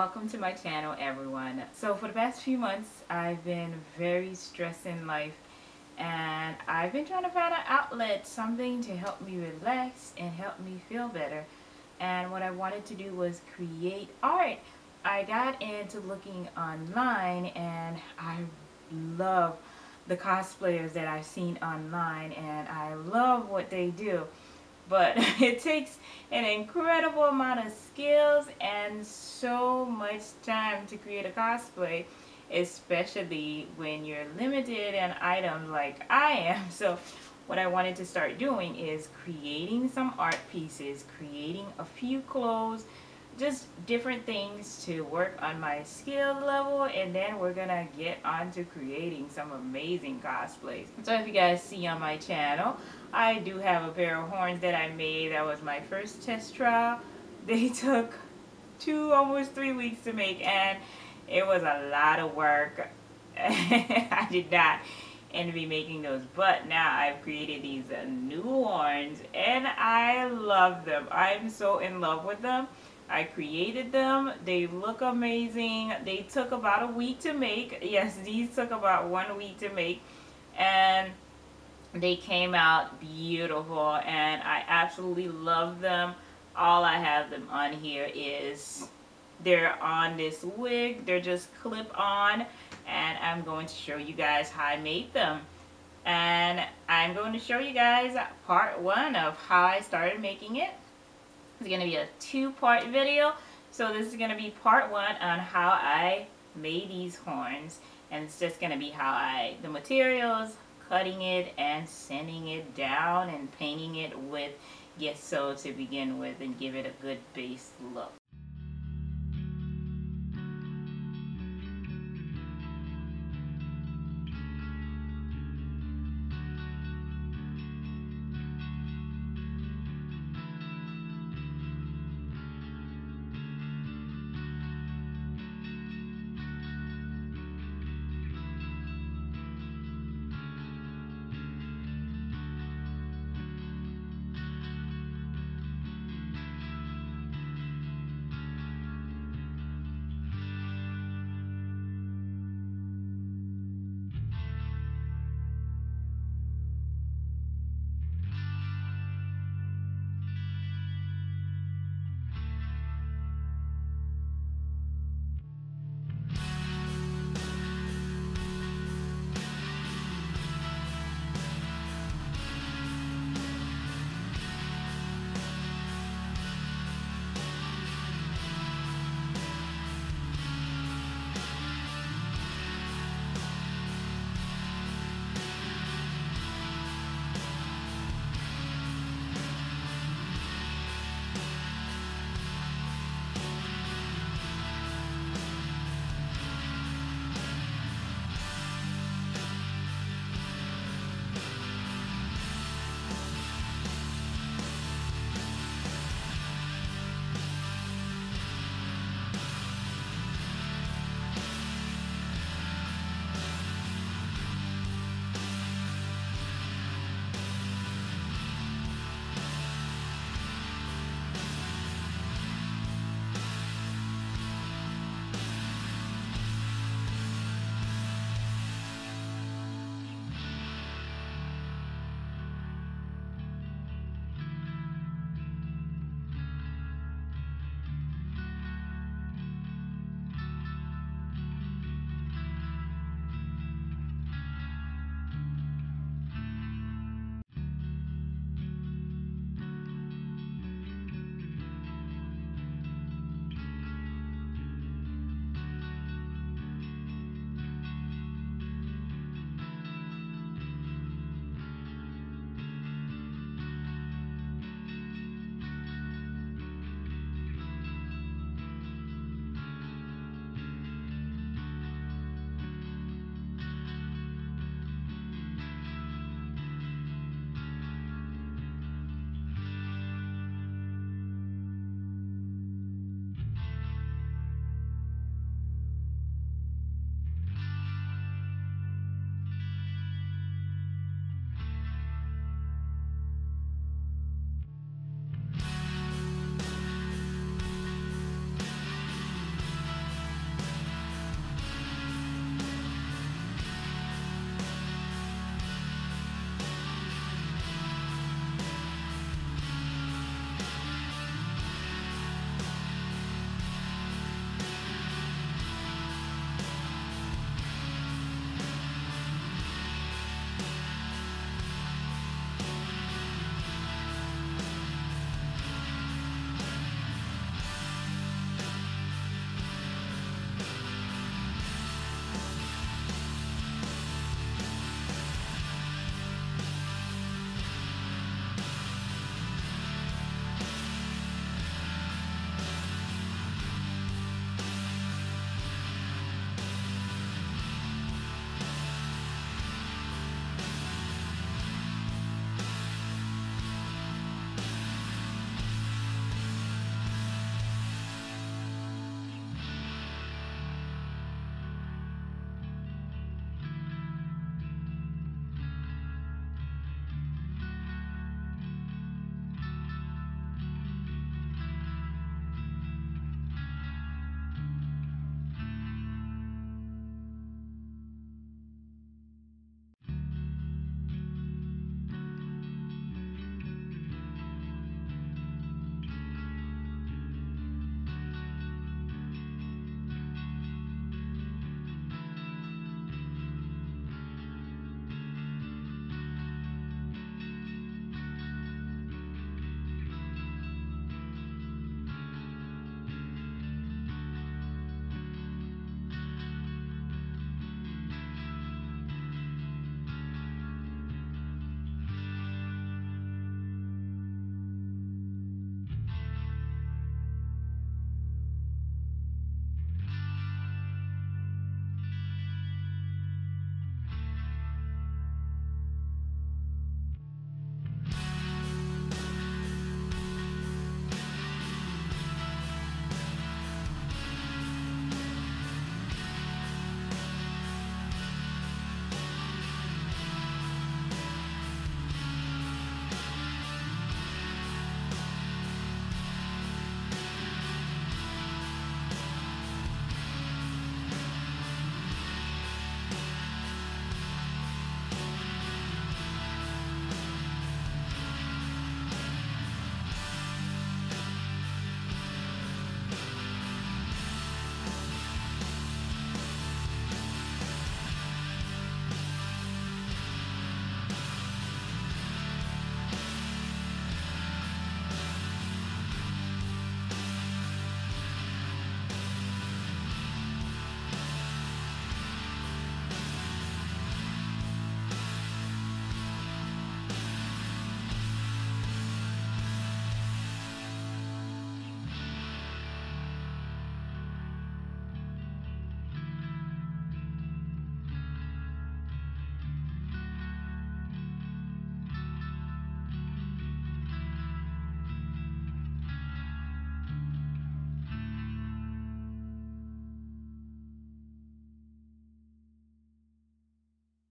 Welcome to my channel everyone. So for the past few months I've been very stressed in life and I've been trying to find an outlet, something to help me relax and help me feel better. And what I wanted to do was create art. I got into looking online and I love the cosplayers that I've seen online and I love what they do but it takes an incredible amount of skills and so much time to create a cosplay especially when you're limited in items like I am. So what I wanted to start doing is creating some art pieces creating a few clothes just different things to work on my skill level and then we're gonna get on to creating some amazing cosplays. So if you guys see on my channel. I do have a pair of horns that I made. That was my first test trial. They took two almost three weeks to make and it was a lot of work. I did not envy making those but now I've created these new horns and I love them. I'm so in love with them I created them. They look amazing. They took about a week to make. Yes, these took about one week to make. And they came out beautiful and I absolutely love them. All I have them on here is they're on this wig. They're just clip on and I'm going to show you guys how I made them. And I'm going to show you guys part one of how I started making it. It's going to be a two-part video. So this is going to be part one on how I made these horns. And it's just going to be how I, the materials, cutting it and sanding it down and painting it with gesso to begin with and give it a good base look.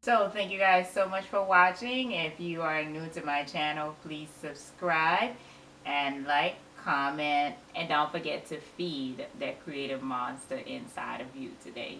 So thank you guys so much for watching. If you are new to my channel, please subscribe and like, comment, and don't forget to feed that creative monster inside of you today.